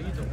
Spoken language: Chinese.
一种，